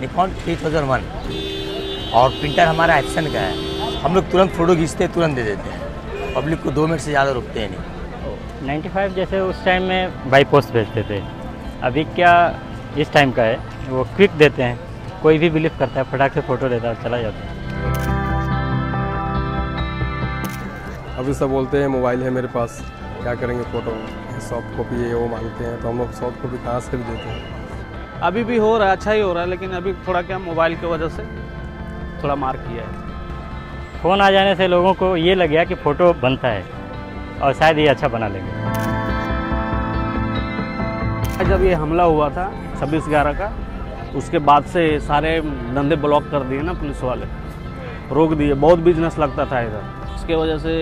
Nikon three thousand one और printer हमारा action का है। हम लोग तुरंत फ़ोटो खींचते हैं तुरंत दे देते हैं। पब्लिक को दो मिनट से ज़्यादा रुकते हैं नहीं। 95 जैसे उस टाइम में बाई पोस्ट भेजते थे। अभी क्या इस टाइम का है? वो क्विक देते हैं। कोई भी बिलीव करता है फटाक से फ़ोटो लेता है चला जाता है। अभी सब बोलते हैं मोबाइल है मेरे पास। क्या करेंगे फ़ोटो सॉफ्ट कॉपी है वो मांगते हैं। तो हम लोग सॉफ्ट कॉपी कहाँ से भी देते हैं। अभी भी हो रहा है अच्छा ही हो रहा है लेकिन अभी थोड़ा क्या मोबाइल की वजह से थोड़ा मार किया है। फ़ोन आ जाने से लोगों को ये लग गया कि फ़ोटो बनता है और शायद ये अच्छा बना लेंगे। जब ये हमला हुआ था छब्बीस ग्यारह का उसके बाद से सारे धंधे ब्लॉक कर दिए ना पुलिस वाले। रोक दिए बहुत बिज़नेस लगता था इधर। उसके वजह से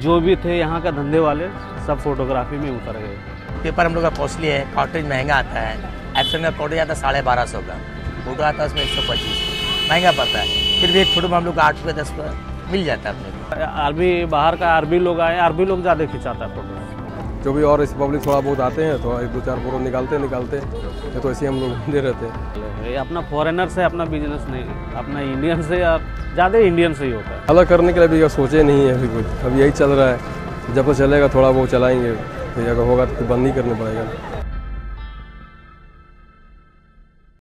जो भी थे यहाँ का धंधे वाले सब फोटोग्राफी में उतर गए। पेपर हम लोग का कॉस्टली है कॉटेज महँगा आता है। एक्शन का कॉटेज आता है साढ़े बारह सौ का फ़ोटो आता है उसमें एक सौ पच्चीस। महँगा पड़ता है फिर भी एक फ़ोटो में हम लोग को आठ रुपये दस रुपये मिल जाता है अपने को। आर्मी बाहर का आर्मी लोग आए आर्मी लोग ज़्यादा खिंचाता है फ़ोटो जो भी और इस पब्लिक थोड़ा बहुत आते हैं तो एक दो चार फ़ोटो निकालते निकालते हैं। तो ऐसे हम लोग दे रहते हैं। ये अपना फॉरेनर से अपना बिज़नेस नहीं अपना इंडियन से या ज़्यादा इंडियन से ही होता है। अलग करने के लिए अभी सोचे नहीं है अभी कुछ। अभी यही चल रहा है। जब तो चलेगा थोड़ा बहुत चलाएँगे। फिर अगर होगा तो बंद नहीं करना पड़ेगा।